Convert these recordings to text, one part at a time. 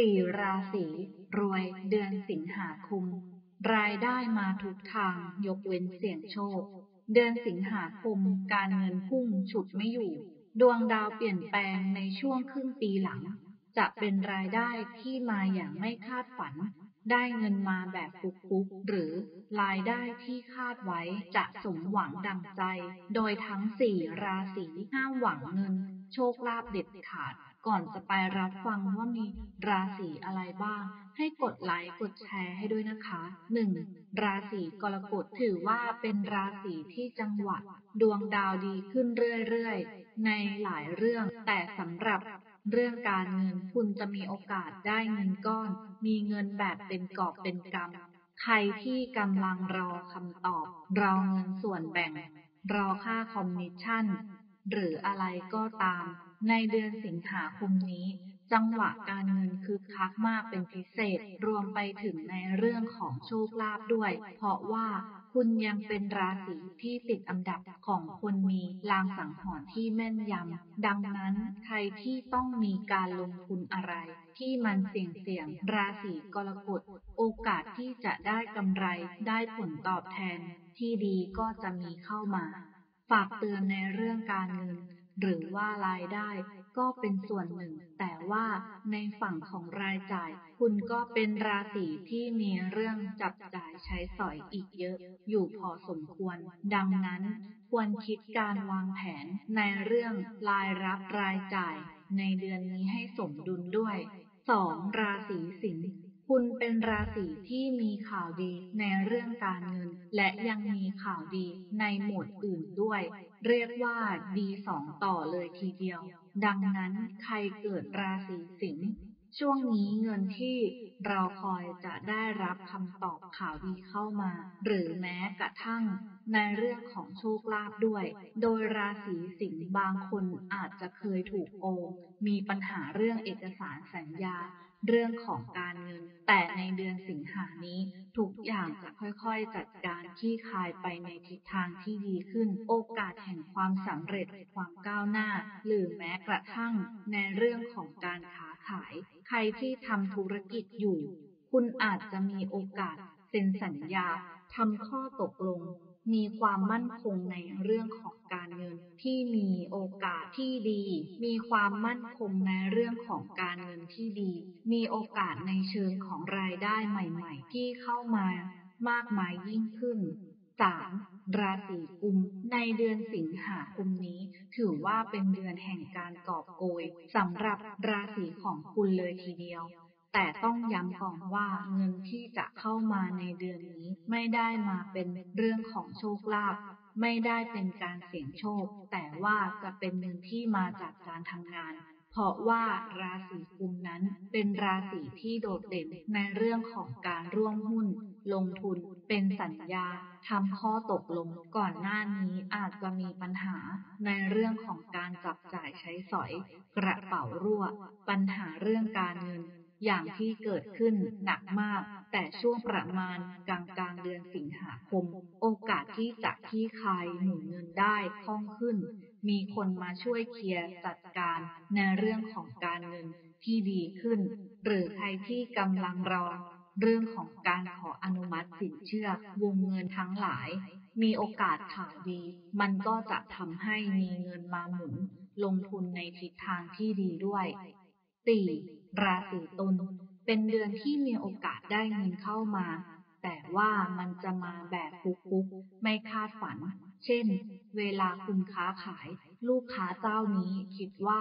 สี่ราศีรวยเดือนสิงหาคม รายได้มาทุกทางยกเว้นเสี่ยงโชค เดือนสิงหาคมการเงินพุ่งฉุดไม่อยู่ ดวงดาวเปลี่ยนแปลงในช่วงครึ่งปีหลัง จะเป็นรายได้ที่มาอย่างไม่คาดฝัน ได้เงินมาแบบฟุกๆหรือรายได้ที่คาดไว้จะสมหวังดังใจ โดยทั้งสี่ราศีห้ามหวังเงิน โชคลาภเด็ดขาด ก่อนจะไปรับฟังว่ามีราศีอะไรบ้าง ให้กดไลค์กดแชร์ให้ด้วยนะคะ 1. ราศีกรกฎถือว่าเป็นราศีที่จังหวะดวงดาวดีขึ้นเรื่อยๆ ในหลายเรื่อง แต่สำหรับเรื่องการเงินคุณจะมีโอกาสได้เงินก้อน มีเงินแบบเป็นกอบเป็นกำ ใครที่กำลังรอคำตอบ รอเงินส่วนแบ่ง รอค่าคอมมิชชั่น หรืออะไรก็ตาม ในเดือนสิงหาคมนี้ จังหวะการเงินคึกคักมากเป็นพิเศษ รวมไปถึงในเรื่องของโชคลาภด้วย เพราะว่าคุณยังเป็นราศีที่ติดอันดับของคนมีลางสังหรณ์ที่แม่นยำ ดังนั้นใครที่ต้องมีการลงทุนอะไร ที่มันเสี่ยงเสี่ยงๆราศีกรกฎ โอกาสที่จะได้กำไรได้ผลตอบแทน ที่ดีก็จะมีเข้ามา ฝากเตือนในเรื่องการเงิน หรือว่ารายได้ก็เป็นส่วนหนึ่ง แต่ว่าในฝั่งของรายจ่าย คุณก็เป็นราศีที่มีเรื่องจับจ่ายใช้สอยอีกเยอะ อยู่พอสมควร ดังนั้น ควรคิดการวางแผนในเรื่องรายรับรายจ่าย ในเดือนนี้ให้สมดุลด้วย 2. ราศีสิงห์ คุณเป็นราศีที่มีข่าวดีในเรื่องการเงิน และยังมีข่าวดีในหมวดอื่นด้วย เรียกว่าดีสองต่อเลยทีเดียว ดังนั้นใครเกิดราศีสิงห์ช่วงนี้เงินที่เราคอยจะได้รับคำตอบข่าวดีเข้ามา หรือแม้กระทั่งในเรื่องของโชคลาภด้วย โดยราศีสิงห์บางคนอาจจะเคยถูกโกง มีปัญหาเรื่องเอกสารสัญญา เรื่องของการเงิน แต่ในเดือนสิงหานี้ ทุกอย่างจะค่อยๆ จัดการที่คายไปในทิศทางที่ดีขึ้น โอกาสแห่งความสำเร็จความก้าวหน้า หรือแม้กระทั่งในเรื่องของการค้าขาย ใครที่ทำธุรกิจอยู่ คุณอาจจะมีโอกาสเซ็นสัญญาทำข้อตกลง มีความมั่นคงในเรื่องของ การเงินที่มีโอกาสที่ดี มีความมั่นคงในเรื่องของการเงินที่ดี มีโอกาสในเชิงของรายได้ใหม่ๆ ที่เข้ามามากมายยิ่งขึ้น 3. ราศีกุม ในเดือนสิงหาคมนี้ ถือว่าเป็นเดือนแห่งการกอบโกยสำหรับราศีของคุณเลยทีเดียวแต่ต้องย้ำก่อนว่าเงินที่จะเข้ามาในเดือนนี้ไม่ได้มาเป็นเรื่องของโชคลาภ ไม่ได้เป็นการเสี่ยงโชค แต่ว่าจะเป็นเงินที่มาจากการทำงาน เพราะว่าราศีกุมนั้นเป็นราศีที่โดดเด่นในเรื่องของการร่วมหุ้น ลงทุน เป็นสัญญาทำข้อตกลง ก่อนหน้านี้อาจจะมีปัญหาในเรื่องของการจับจ่ายใช้สอย กระเป๋ารั่ว ปัญหาเรื่องการเงิน อย่างที่เกิดขึ้นหนักมาก แต่ช่วงประมาณกลางกลางเดือนสิงหาคม โอกาสที่จะคลี่คายหมุนเงินได้คล่องขึ้น มีคนมาช่วยเคลียร์จัดการในเรื่องของการเงินที่ดีขึ้น หรือใครที่กำลังรอเรื่องของการขออนุมัติสินเชื่อวงเงินทั้งหลาย มีโอกาสข่าวดี มันก็จะทำให้มีเงินมาหมุน ลงทุนในทิศทางที่ดีด้วย 4. ราศีตุลเป็นเดือนที่มีโอกาสได้เงินเข้ามา แต่ว่ามันจะมาแบบฟุกๆ ไม่คาดฝัน เช่น เวลาคุณค้าขาย ลูกค้าเจ้านี้คิดว่า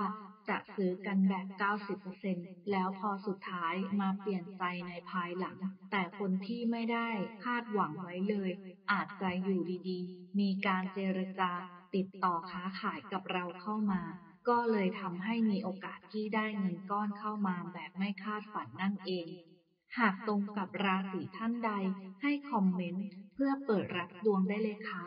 จะซื้อกันแบบ 90%แล้วพอสุดท้ายมาเปลี่ยนใจในภายหลัง แต่คนที่ไม่ได้คาดหวังไว้เลย อาจจะอยู่ดีๆ มีการเจรจาติดต่อค้าขายกับเราเข้ามา ก็เลยทำให้มีโอกาสที่ได้เงินก้อนเข้ามาแบบไม่คาดฝันนั่นเอง หากตรงกับราศีท่านใดให้คอมเมนต์เพื่อเปิดรับดวงได้เลยค่ะ